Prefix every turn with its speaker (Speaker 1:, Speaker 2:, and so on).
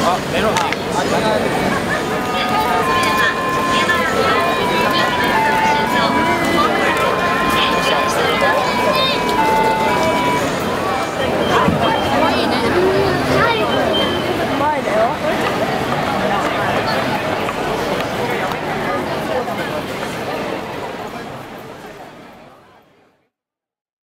Speaker 1: 好，没有他。